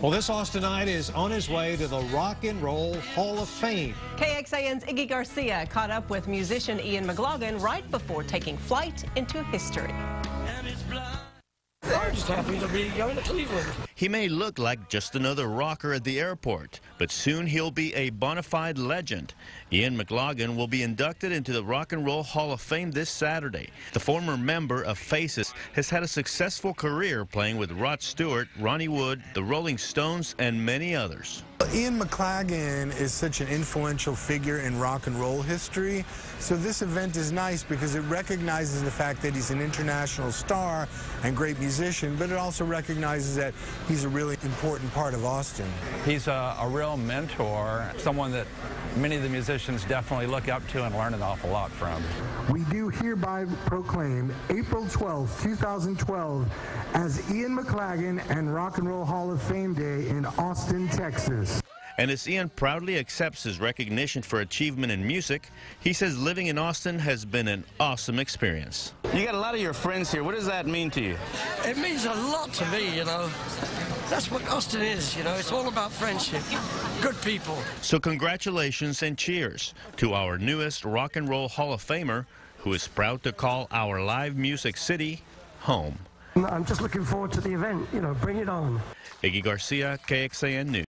Well, this Austinite is on his way to the Rock and Roll Hall of Fame. KXAN's Iggy Garcia caught up with musician Ian McLagan right before taking flight into history. And it's blind. I'm just happy to be going to Cleveland. He may look like just another rocker at the airport, but soon he'll be a bona fide legend. Ian McLagan will be inducted into the Rock and Roll Hall of Fame this Saturday. The former member of Faces has had a successful career playing with Rod Stewart, Ronnie Wood, the Rolling Stones, and many others. Ian McLagan is such an influential figure in rock and roll history. So this event is nice because it recognizes the fact that he's an international star and great musician, but it also recognizes that he's a really important part of Austin. He's a, a real mentor, someone that many of the musicians definitely look up to and learn an awful lot from. We do hereby proclaim April 12, 2012 as Ian McLagan and Rock and Roll Hall of Fame Day in Austin, Texas. And as Ian proudly accepts his recognition for achievement in music, he says living in Austin has been an awesome experience. You got a lot of your friends here. What does that mean to you? It means a lot to me, you know. That's what Austin is, you know. It's all about friendship. Good people. So congratulations and cheers to our newest Rock and Roll Hall of Famer, who is proud to call our live music city home. I'm just looking forward to the event. You know, bring it on. Iggy Garcia, KXAN News.